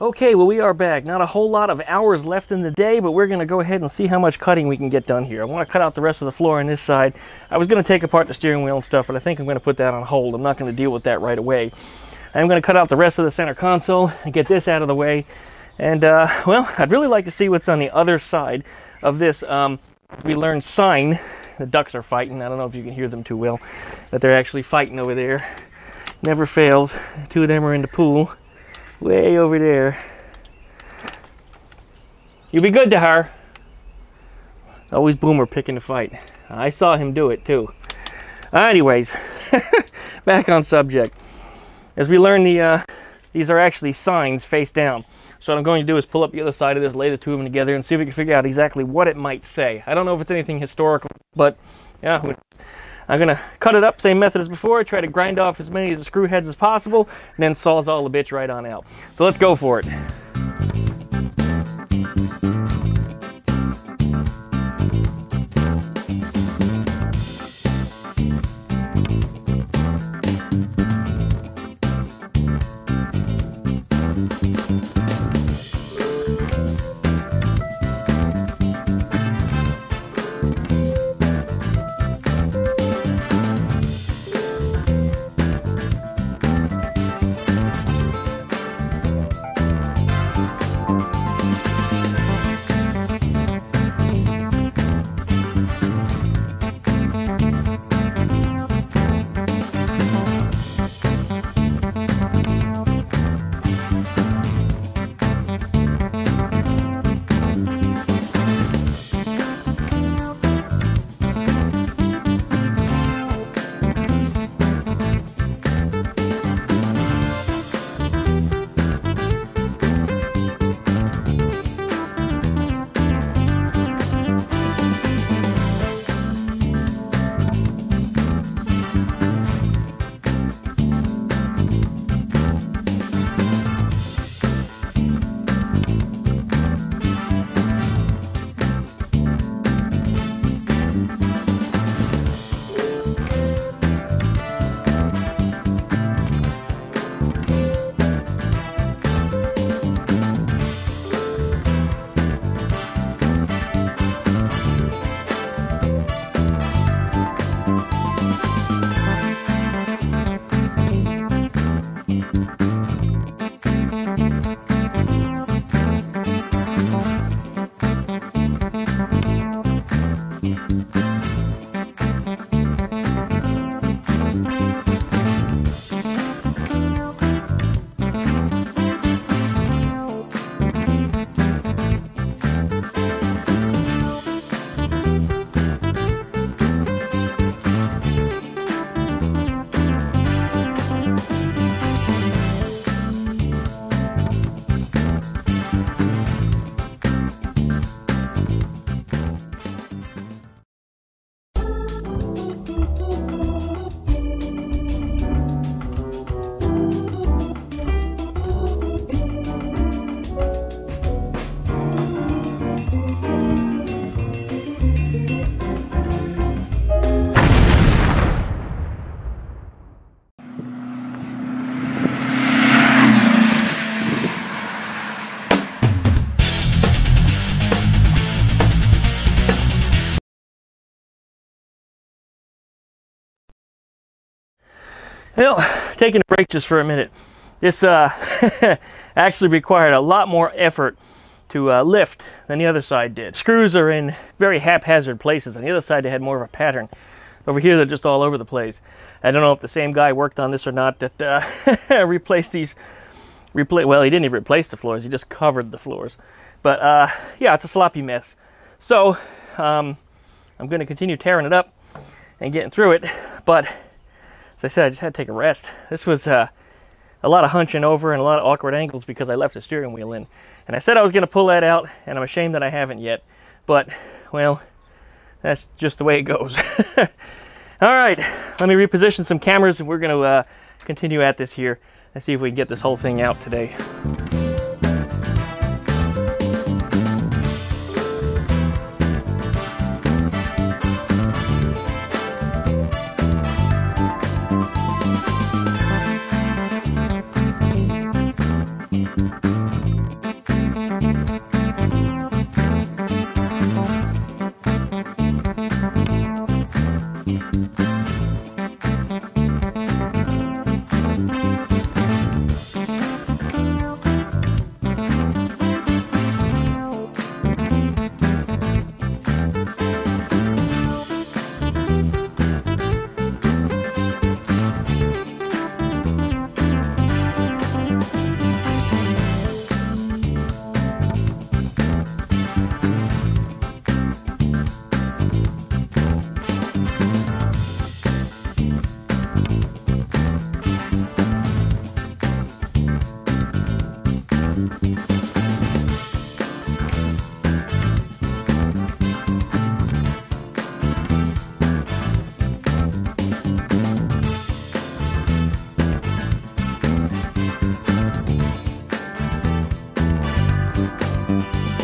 Okay, well we are back. Not a whole lot of hours left in the day, but we're gonna go ahead and see how much cutting we can get done here. I wanna cut out the rest of the floor on this side. I was gonna take apart the steering wheel and stuff, but I think I'm gonna put that on hold. I'm not gonna deal with that right away. I'm gonna cut out the rest of the center console and get this out of the way. And uh, well, I'd really like to see what's on the other side of this. Um, we learned sign. The ducks are fighting. I don't know if you can hear them too well, but they're actually fighting over there. Never fails. Two of them are in the pool way over there. You'll be good to her. Always Boomer picking the fight. I saw him do it too. Anyways, back on subject. As we learn, the uh, these are actually signs face down. So what I'm going to do is pull up the other side of this, lay the two of them together, and see if we can figure out exactly what it might say. I don't know if it's anything historical, but yeah, I'm gonna cut it up, same method as before, try to grind off as many of the screw heads as possible, and then Sawzall the bitch right on out. So let's go for it. Well, taking a break just for a minute. This uh, actually required a lot more effort to uh, lift than the other side did. Screws are in very haphazard places. On the other side, they had more of a pattern. Over here, they're just all over the place. I don't know if the same guy worked on this or not that uh, replaced these. Repla well, he didn't even replace the floors. He just covered the floors. But uh, yeah, it's a sloppy mess. So um, I'm going to continue tearing it up and getting through it. But I said, I just had to take a rest. This was uh, a lot of hunching over and a lot of awkward angles because I left the steering wheel in. And I said I was going to pull that out, and I'm ashamed that I haven't yet. But, well, that's just the way it goes. All right, let me reposition some cameras, and we're going to uh, continue at this here and see if we can get this whole thing out today.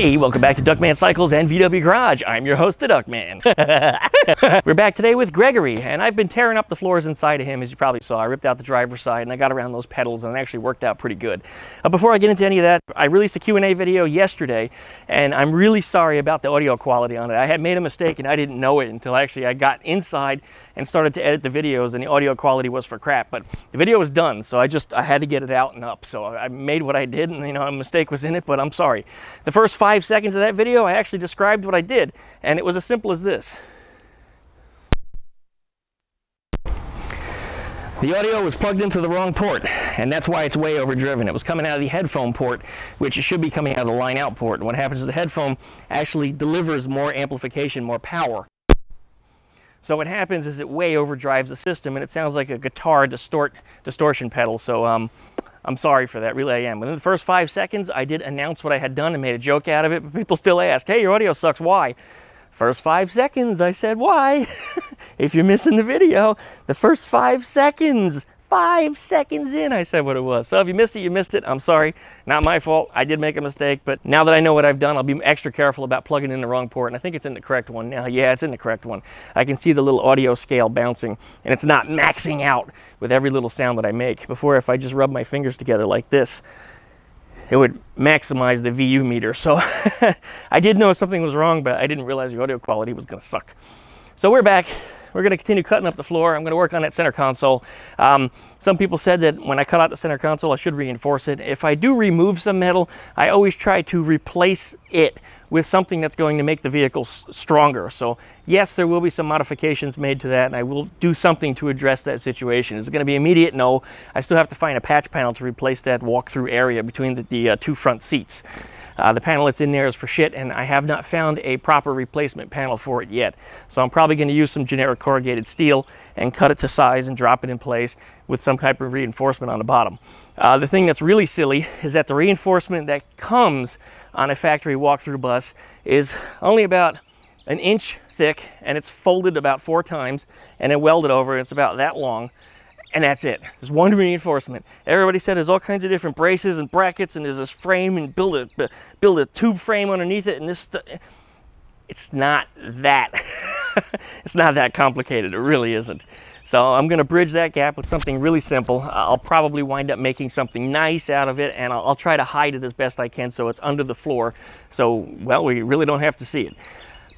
Hey, welcome back to Duckman Cycles and VW Garage. I'm your host, the Duckman. We're back today with Gregory, and I've been tearing up the floors inside of him, as you probably saw. I ripped out the driver's side, and I got around those pedals, and it actually worked out pretty good. Uh, before I get into any of that, I released a Q&A video yesterday, and I'm really sorry about the audio quality on it. I had made a mistake, and I didn't know it until actually I got inside and started to edit the videos, and the audio quality was for crap. But the video was done, so I just I had to get it out and up. So I made what I did, and you know a mistake was in it, but I'm sorry. The first five seconds of that video, I actually described what I did, and it was as simple as this. The audio was plugged into the wrong port, and that's why it's way overdriven. It was coming out of the headphone port, which it should be coming out of the line out port. And what happens is the headphone actually delivers more amplification, more power. So what happens is it way overdrives the system, and it sounds like a guitar distort distortion pedal. So um, I'm sorry for that, really I am. Within the first five seconds, I did announce what I had done and made a joke out of it, but people still ask, hey, your audio sucks, why? First five seconds, I said why. if you're missing the video, the first five seconds, five seconds in, I said what it was. So if you missed it, you missed it. I'm sorry. Not my fault. I did make a mistake, but now that I know what I've done, I'll be extra careful about plugging in the wrong port. And I think it's in the correct one now. Yeah, it's in the correct one. I can see the little audio scale bouncing, and it's not maxing out with every little sound that I make. Before, if I just rub my fingers together like this, it would maximize the VU meter. So I did know something was wrong, but I didn't realize the audio quality was to suck. So we're back we're to continue cutting up the floor. I'm to work on that center console. Um, some people said that when I cut out the center console, I should reinforce it. If I do remove some metal, I always try to replace it with something that's going to make the vehicle stronger. So yes, there will be some modifications made to that, and I will do something to address that situation. Is it going to be immediate? No. I still have to find a patch panel to replace that walk-through area between the, the uh, two front seats. Uh, the panel that's in there is for shit, and I have not found a proper replacement panel for it yet. So I'm probably going to use some generic corrugated steel and cut it to size and drop it in place with some type of reinforcement on the bottom. Uh, the thing that's really silly is that the reinforcement that comes on a factory walkthrough bus is only about an inch thick and it's folded about four times and then welded over. and It's about that long and that's it. There's one reinforcement. Everybody said there's all kinds of different braces and brackets, and there's this frame and build a build a tube frame underneath it, and this. It's not that. it's not that complicated. It really isn't. So I'm going to bridge that gap with something really simple. I'll probably wind up making something nice out of it, and I'll, I'll try to hide it as best I can so it's under the floor. So, well, we really don't have to see it.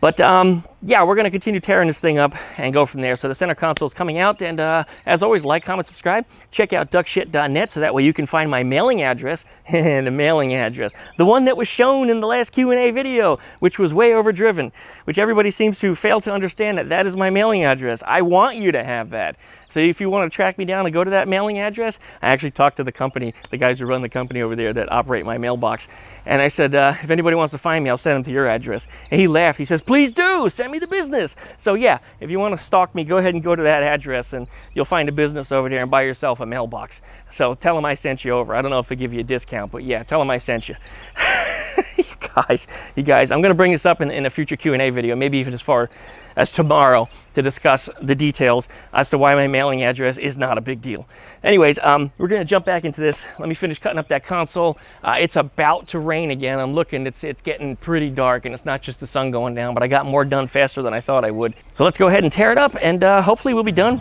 But um, yeah, we're going to continue tearing this thing up and go from there. So the center console is coming out. And uh, as always, like, comment, subscribe. Check out duckshit.net so that way you can find my mailing address and the mailing address. The one that was shown in the last Q&A video, which was way overdriven, which everybody seems to fail to understand that that is my mailing address. I want you to have that. So if you want to track me down and go to that mailing address, I actually talked to the company, the guys who run the company over there that operate my mailbox. And I said, uh, if anybody wants to find me, I'll send them to your address. And he laughed. He says, please do, send me the business. So yeah, if you want to stalk me, go ahead and go to that address and you'll find a business over there and buy yourself a mailbox. So tell them I sent you over. I don't know if they give you a discount, but yeah, tell them I sent you. you guys, you guys, I'm going to bring this up in, in a future Q&A video, maybe even as far as tomorrow to discuss the details as to why my mailing address is not a big deal. Anyways, um, we're going to jump back into this. Let me finish cutting up that console. Uh, it's about to rain again. I'm looking, it's, it's getting pretty dark and it's not just the sun going down, but I got more done faster than I thought I would. So let's go ahead and tear it up and uh, hopefully we'll be done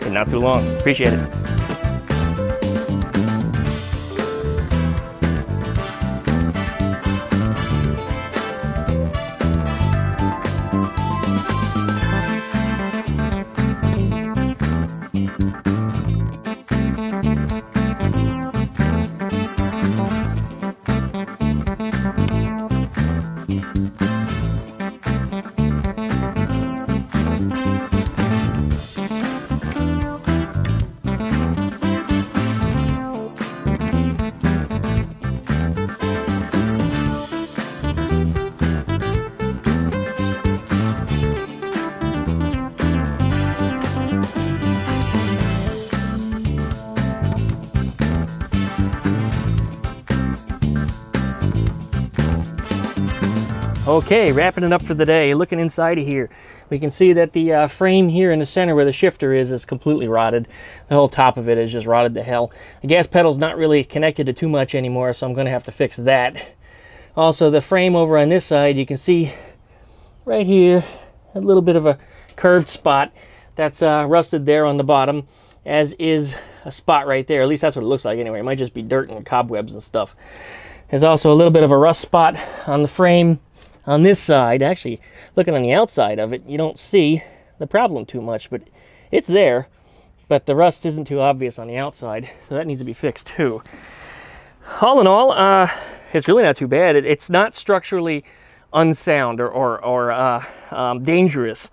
in not too long. Appreciate it. Okay, wrapping it up for the day. Looking inside of here, we can see that the uh, frame here in the center where the shifter is is completely rotted. The whole top of it is just rotted to hell. The gas pedal's not really connected to too much anymore, so I'm going to have to fix that. Also, the frame over on this side, you can see right here a little bit of a curved spot that's uh, rusted there on the bottom, as is a spot right there. At least that's what it looks like anyway. It might just be dirt and cobwebs and stuff. There's also a little bit of a rust spot on the frame on this side. Actually, looking on the outside of it, you don't see the problem too much, but it's there. But the rust isn't too obvious on the outside, so that needs to be fixed too. All in all, uh, it's really not too bad. It, it's not structurally unsound or, or, or uh, um, dangerous.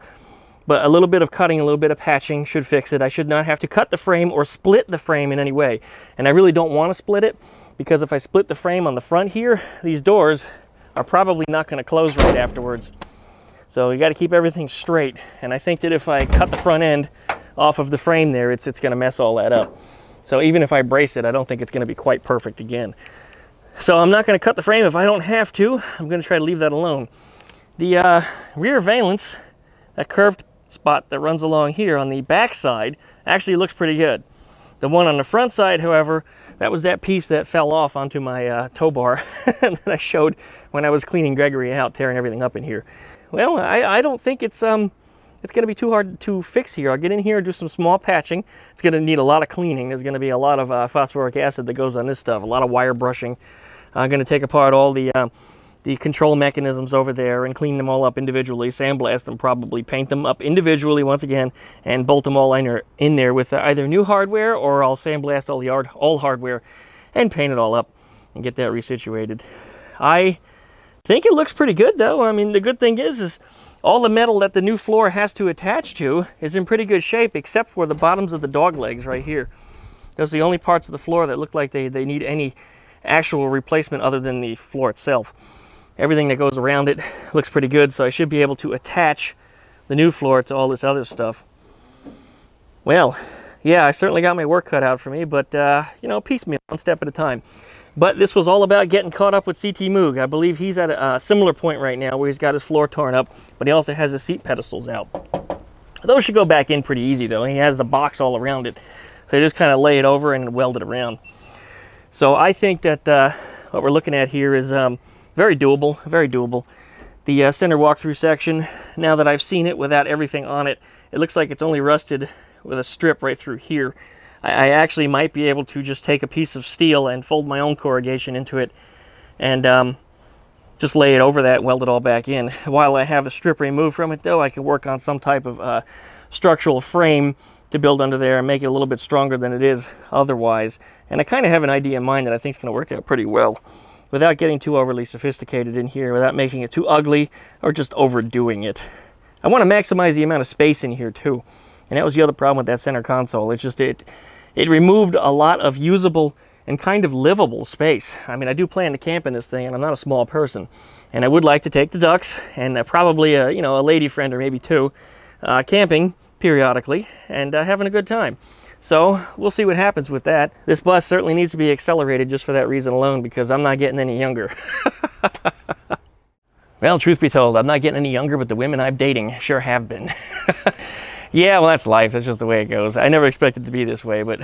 But a little bit of cutting, a little bit of patching should fix it. I should not have to cut the frame or split the frame in any way. And I really don't want to split it because if I split the frame on the front here, these doors are probably not going to close right afterwards. So you got to keep everything straight. And I think that if I cut the front end off of the frame there, it's, it's going to mess all that up. So even if I brace it, I don't think it's going to be quite perfect again. So I'm not going to cut the frame if I don't have to. I'm going to try to leave that alone. The uh, rear valence, that curved spot that runs along here on the back side, actually looks pretty good. The one on the front side, however, that was that piece that fell off onto my uh, tow bar that I showed when I was cleaning Gregory out, tearing everything up in here. Well, I, I don't think it's um it's going to be too hard to fix here. I'll get in here and do some small patching. It's going to need a lot of cleaning. There's going to be a lot of uh, phosphoric acid that goes on this stuff, a lot of wire brushing. I'm going to take apart all the uh, the control mechanisms over there and clean them all up individually, sandblast them probably, paint them up individually once again, and bolt them all in, in there with either new hardware or I'll sandblast all the art, all hardware and paint it all up and get that resituated. I think it looks pretty good though. I mean, the good thing is, is all the metal that the new floor has to attach to is in pretty good shape except for the bottoms of the dog legs right here. Those are the only parts of the floor that look like they, they need any actual replacement other than the floor itself everything that goes around it looks pretty good so I should be able to attach the new floor to all this other stuff. Well yeah I certainly got my work cut out for me but uh, you know piecemeal one step at a time. But this was all about getting caught up with CT Moog. I believe he's at a, a similar point right now where he's got his floor torn up but he also has his seat pedestals out. Those should go back in pretty easy though. He has the box all around it. So you just kind of lay it over and weld it around. So I think that uh, what we're looking at here is um, very doable, very doable. The uh, center walkthrough section, now that I've seen it without everything on it, it looks like it's only rusted with a strip right through here. I, I actually might be able to just take a piece of steel and fold my own corrugation into it and um, just lay it over that weld it all back in. While I have a strip removed from it though, I can work on some type of uh, structural frame to build under there and make it a little bit stronger than it is otherwise. And I kind of have an idea in mind that I think is going to work out pretty well without getting too overly sophisticated in here, without making it too ugly or just overdoing it. I want to maximize the amount of space in here too. And that was the other problem with that center console. It's just it it removed a lot of usable and kind of livable space. I mean, I do plan to camp in this thing, and I'm not a small person. And I would like to take the ducks and uh, probably a, you know, a lady friend or maybe two uh, camping periodically and uh, having a good time. So we'll see what happens with that. This bus certainly needs to be accelerated just for that reason alone because I'm not getting any younger. well, truth be told, I'm not getting any younger, but the women I'm dating sure have been. yeah, well, that's life. That's just the way it goes. I never expected to be this way, but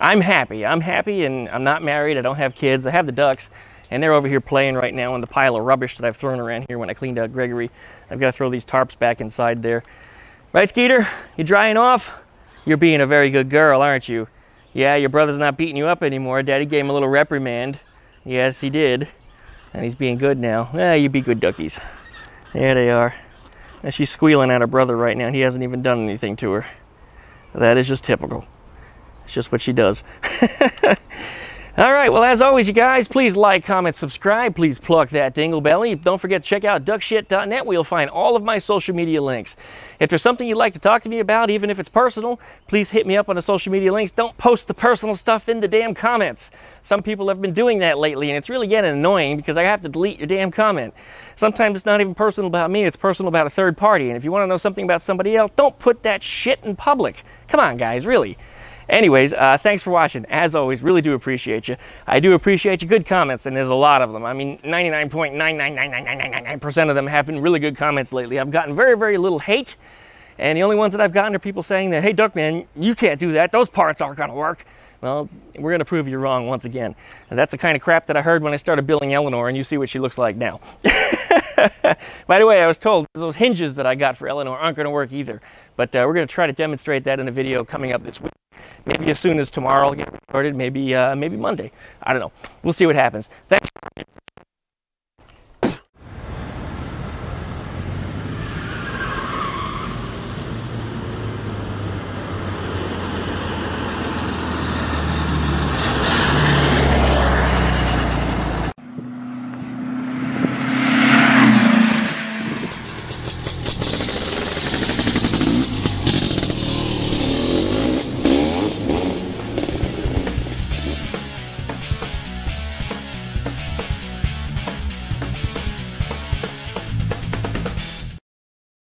I'm happy. I'm happy and I'm not married. I don't have kids. I have the ducks and they're over here playing right now in the pile of rubbish that I've thrown around here when I cleaned out Gregory. I've got to throw these tarps back inside there. Right, Skeeter? You drying off? You're being a very good girl, aren't you? Yeah, your brother's not beating you up anymore. Daddy gave him a little reprimand. Yes, he did. And he's being good now. Yeah, you be good duckies. There they are. And she's squealing at her brother right now. He hasn't even done anything to her. That is just typical. It's just what she does. All right, well, as always, you guys, please like, comment, subscribe. Please pluck that dingle belly. Don't forget to check out duckshit.net where you'll find all of my social media links. If there's something you'd like to talk to me about, even if it's personal, please hit me up on the social media links. Don't post the personal stuff in the damn comments. Some people have been doing that lately, and it's really getting annoying because I have to delete your damn comment. Sometimes it's not even personal about me, it's personal about a third party. And if you want to know something about somebody else, don't put that shit in public. Come on, guys, really. Anyways, uh, thanks for watching. As always, really do appreciate you. I do appreciate your good comments, and there's a lot of them. I mean, 99.9999999% of them have been really good comments lately. I've gotten very, very little hate, and the only ones that I've gotten are people saying that, hey, Duckman, you can't do that. Those parts aren't going to work. Well, we're going to prove you wrong once again. And that's the kind of crap that I heard when I started billing Eleanore, and you see what she looks like now. By the way, I was told those hinges that I got for Eleanore aren't going to work either. But uh, we're going to try to demonstrate that in a video coming up this week maybe as soon as tomorrow I'll get started. recorded, maybe, uh, maybe Monday. I don't know. We'll see what happens. Thanks.